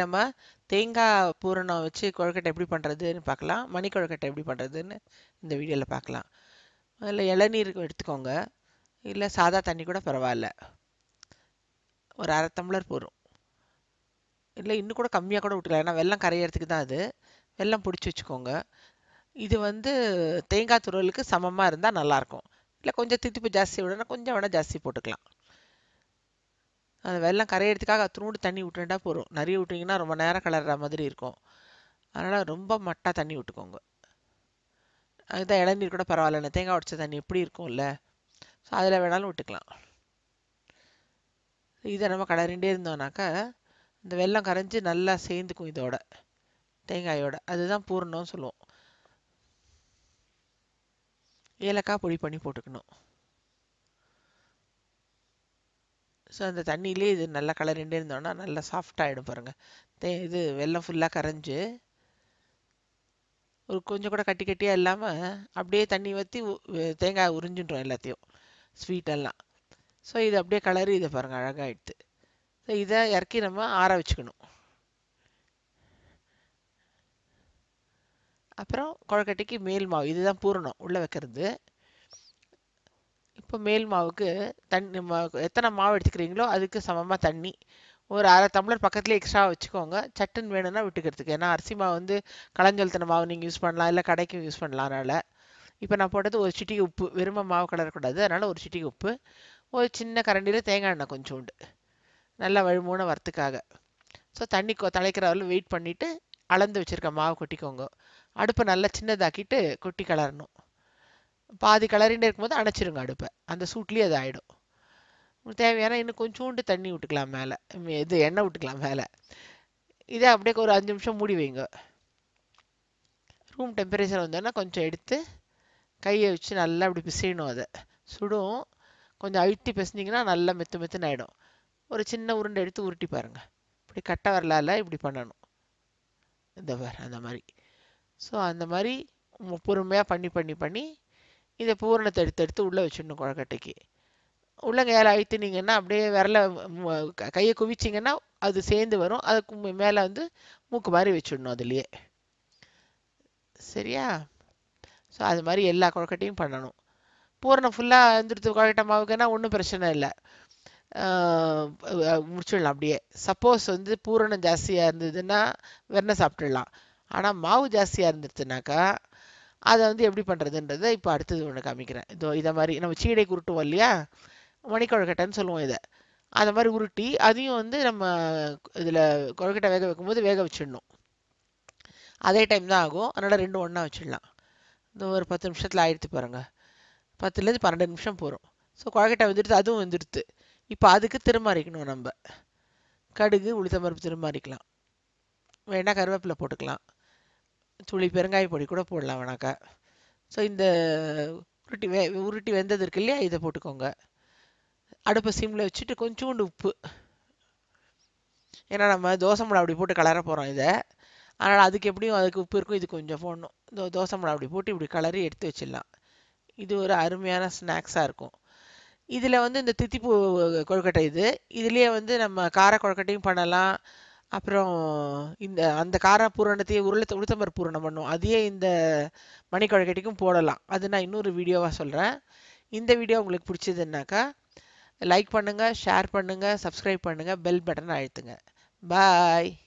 நம்ம தேங்காய் பூரணம் வச்சு கொழுக்கட்டை எப்படி பண்ணுறதுன்னு பார்க்கலாம். மணி கொழுக்கட்டை எப்படி பண்ணுறதுன்னு இந்த வீடியோவில் பார்க்கலாம். அதில் இளநீர் எடுத்துக்கோங்க. இல்லை சாதா தண்ணி கூட பரவாயில்ல. ஒரு அரை டம்ளர் போதும். இல்லை இன்னும் கூட கம்மியாக கூட விட்டுக்கலாம் ஏன்னா வெள்ளம் கரையிறதுக்கு தான் அது. வெள்ளம் பிடிச்சி வச்சுக்கோங்க. இது வந்து தேங்காய் துருவலுக்கு சமமாக இருந்தால் நல்லாயிருக்கும் இல்லை கொஞ்சம் தித்திப்பு ஜாஸ்தி விடணும் கொஞ்சம் வேணால் ஜாஸ்தி போட்டுக்கலாம். அந்த வெள்ளம் கரையிறதுக்காக துணுண்டு தண்ணி விட்டுட்டா போதும். நிறைய விட்டிங்கன்னா ரொம்ப நேரம் கலர்ற மாதிரி இருக்கும். அதனால் ரொம்ப மட்டாக தண்ணி விட்டுக்கோங்க. அதுதான் இளநீர் கூட பரவாயில்ல. தேங்காய் உடச்ச தண்ணி எப்படி இருக்கும்ல? ஸோ அதில் வேணாலும் விட்டுக்கலாம். இதை நம்ம கலரிண்டே இருந்தோம்னாக்கா இந்த வெள்ளம் கரைஞ்சி நல்லா சேர்ந்துக்கும் இதோட. தேங்காயோட. அதுதான் பூரணம்னு சொல்லுவோம். ஏலக்காய் பொடி பண்ணி போட்டுக்கணும். ஸோ அந்த தண்ணியிலே இது நல்லா கலரிண்டே இருந்தோன்னா நல்லா சாஃப்டாகிடும் பாருங்கள் தே இது வெள்ளம் ஃபுல்லாக கரைஞ்சி ஒரு கொஞ்சம் கூட கட்டி கட்டியாக இல்லாமல் அப்படியே தண்ணி ஊற்றி தேங்காய் உறிஞ்சின்றோம் எல்லாத்தையும். ஸ்வீட்டெல்லாம் ஸோ இது அப்படியே கலரு இதை பாருங்கள் அழகாகிடுது ஸோ இதை இறக்கி நம்ம ஆற வச்சுக்கணும். அப்புறம் கொழக்கட்டைக்கு மேல் மாவு இதுதான் பூரணம் உள்ளே வைக்கிறது. இப்போ மேல் மாவுக்கு தண்ணி எத்தனை மாவு எடுத்துக்கிறீங்களோ அதுக்கு சமமாக தண்ணி. ஒரு அரை டம்ளர் பக்கத்துலேயே எக்ஸ்ட்ரா வச்சுக்கோங்க. சட்டுன்னு வேணும்னா விட்டுக்கிறதுக்கு. ஏன்னா அரிசி மாவு வந்து களைஞ்சொலுத்தின மாவு நீங்கள் யூஸ் பண்ணலாம். இல்லை கடைக்கும் யூஸ் பண்ணலாம் அதனால். இப்போ நான் போட்டது ஒரு சிட்டிக்கு உப்பு. வெறும மாவு கலரக்கூடாது. அதனால் ஒரு சிட்டிக்கு உப்பு. ஒரு சின்ன கரண்டியில் தேங்காய் எண்ணெய் கொஞ்சோண்டு. நல்லா வழுமூண வரத்துக்காக ஸோ தண்ணி தலைக்கிற அளவு வெயிட் பண்ணிவிட்டு அளந்து வச்சுருக்க மாவு கொட்டிக்கோங்க. அடுப்பை நல்லா சின்னதாக்கிட்டு கொட்டி கலரணும். பாதி கலரிண்டே இருக்கும்போது அணைச்சிருங்க அடுப்பை. அந்த சூட்லேயே அது ஆகிடும் தேவையான இன்னும் கொஞ்சோண்டு தண்ணி விட்டுக்கலாம் மேலே. இது எண்ணெய் விட்டுக்கலாம் மேலே. இதே அப்படியே ஒரு அஞ்சு நிமிஷம் மூடி வைங்க. ரூம் டெம்பரேச்சர் வந்தோன்னா கொஞ்சம் எடுத்து கையை வச்சு நல்லா அப்படி பிசையணும் அதை. சுடும். கொஞ்சம் அழுத்தி பிசைஞ்சிங்கன்னா நல்லா மெத்து மெத்துன்னு ஆகிடும் ஒரு சின்ன உருண்டை எடுத்து உருட்டி பாருங்கள் இப்படி கட்டை வரலால இப்படி பண்ணணும். இந்த பாரு அந்த மாதிரி. ஸோ அந்த மாதிரி பொறுமையாக பண்ணி பண்ணி பண்ணி இதை பூரணத்தை எடுத்து எடுத்து உள்ளே வச்சிடணும் கொழக்கட்டைக்கு. உள்ளங்கையால் அழுத்தினீங்கன்னா அப்படியே விரல கையை குவிச்சிங்கன்னா அது சேர்ந்து வரும். அதுக்கு மேலே வந்து மூக்கு மாதிரி வச்சிடணும் அதுலேயே. சரியா? ஸோ அது மாதிரி எல்லா கொழக்கட்டையும் பண்ணணும். பூரணம் ஃபுல்லாக வந்துடுத்து கொழக்கட்டை மாவுக்குன்னா ஒன்றும் பிரச்சனை இல்லை. முடிச்சிடலாம் அப்படியே. சப்போஸ் வந்து பூரணம் ஜாஸ்தியாக இருந்ததுன்னா வெண்ணெய் சாப்பிட்டுடலாம். ஆனால் மாவு ஜாஸ்தியாக இருந்துச்சுனாக்கா அதை வந்து எப்படி பண்ணுறதுன்றதை இப்போ அடுத்தது ஒன்று காமிக்கிறேன். இதோ இதை மாதிரி நம்ம சீடை குருட்டுவோம் இல்லையா? மணிக்கொழக்கட்டைன்னு சொல்லுவோம் இதை. அந்த மாதிரி உருட்டி அதையும் வந்து நம்ம இதில் கொழக்கட்டை வேக வைக்கும்போது வேக வச்சிடணும். அதே டைம் தான் ஆகும். அதனால் ரெண்டும் ஒன்றா வச்சிடலாம். இந்த ஒரு பத்து நிமிஷத்தில் ஆயிடுத்து பாருங்கள் பத்துலேருந்து பன்னெண்டு நிமிஷம் போகிறோம் ஸோ கொழக்கட்டை வந்துடுது அதுவும் வந்துடுது இப்போ அதுக்கு திருமாறிக்கணும் நம்ம. கடுகு உளுத்தம்பருப்பு திருமாறிக்கலாம். வேணால் கருவேப்பிலை போட்டுக்கலாம். துளி பெருங்காய பொடி கூட போடலாம் வேணாக்கா. ஸோ இந்த உருட்டி வே உருட்டி வெந்தது இருக்கு இல்லையா? இதை போட்டுக்கோங்க. அடுப்பை சிம்மில் வச்சுட்டு கொஞ்சோண்டு உப்பு. ஏன்னா நம்ம தோசை மிளகா அப்படி போட்டு கலர போகிறோம் இதை. அதனால் அதுக்கு எப்படியும் அதுக்கு உப்பு இருக்கும் இது கொஞ்சம் போடணும். இந்த தோசை மிளகா அப்படி போட்டு இப்படி கலரி எடுத்து வச்சிடலாம். இது ஒரு அருமையான ஸ்நாக்ஸாக இருக்கும். இதில் வந்து இந்த தித்திப்பூ கொழுக்கட்டை இது. இதுலேயே வந்து நம்ம கார கொழுக்கட்டையும் பண்ணலாம். அப்புறம் இந்த அந்த கார பூரணத்தையே உருளை உளுத்தம்பர் பூரணம் பண்ணும். அதையே இந்த மணிக்குழக்கட்டிக்கும் போடலாம். அது நான் இன்னொரு வீடியோவாக சொல்கிறேன் இந்த வீடியோ உங்களுக்கு பிடிச்சதுன்னாக்கா லைக் பண்ணுங்கள் ஷேர் பண்ணுங்கள் சப்ஸ்கிரைப் பண்ணுங்கள் பெல் பட்டன் அழுத்துங்க. பாய்